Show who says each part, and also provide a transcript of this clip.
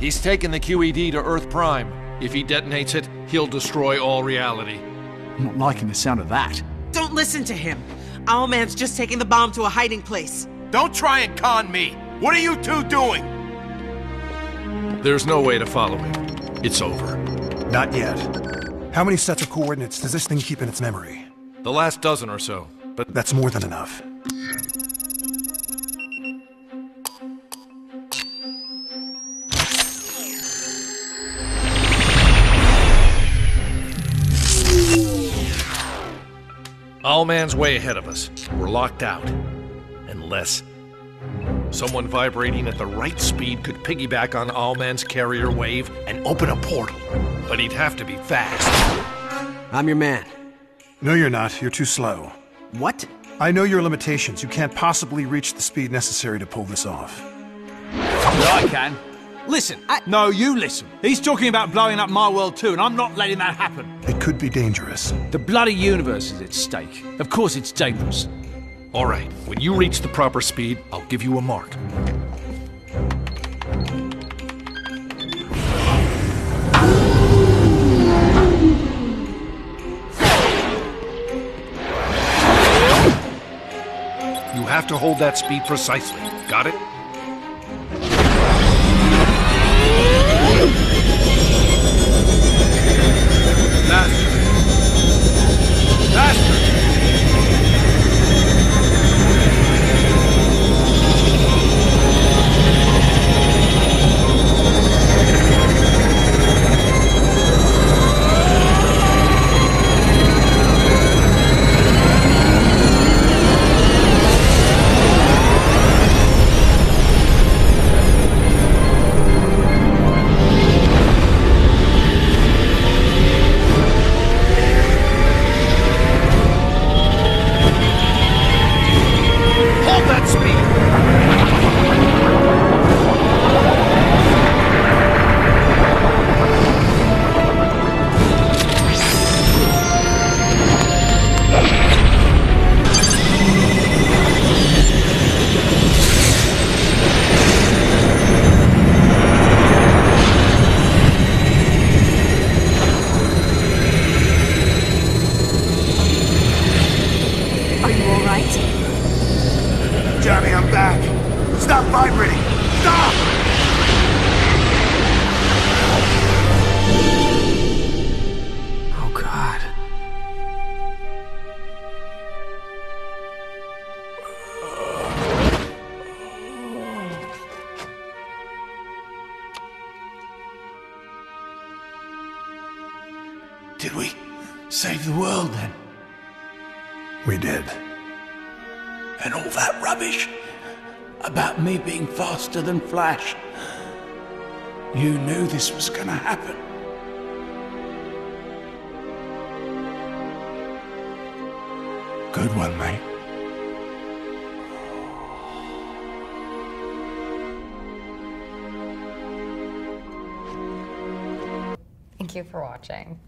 Speaker 1: taken the QED to Earth Prime. If he detonates it, he'll destroy all reality.
Speaker 2: I'm not liking the sound of that.
Speaker 3: Don't listen to him. Owlman's just taking the bomb to a hiding place.
Speaker 4: Don't try and con me. What are you two doing?
Speaker 1: There's no way to follow him. It's over.
Speaker 5: Not yet. How many sets of coordinates does this thing keep in its memory?
Speaker 1: The last dozen or so, but
Speaker 5: That's more than enough.
Speaker 1: Owlman's way ahead of us. We're locked out. Unless someone vibrating at the right speed could piggyback on Owlman's carrier wave and open a portal. But he'd have to be fast.
Speaker 3: I'm your man.
Speaker 5: No, you're not. You're too slow.
Speaker 3: What?
Speaker 5: I know your limitations. You can't possibly reach the speed necessary to pull this off.
Speaker 2: But I can. Listen.
Speaker 3: I-
Speaker 2: No, you listen. He's talking about blowing up my world too, and I'm not letting that happen.
Speaker 5: It could be dangerous.
Speaker 2: The bloody universe is at stake. Of course it's dangerous.
Speaker 1: All right, when you reach the proper speed, I'll give you a mark. You have to hold that speed precisely. Got it?
Speaker 4: Did we save the world then?
Speaker 5: We did.
Speaker 4: And all that rubbish about me being faster than Flash. You knew this was gonna happen. Good one, mate.
Speaker 6: Thank you for watching.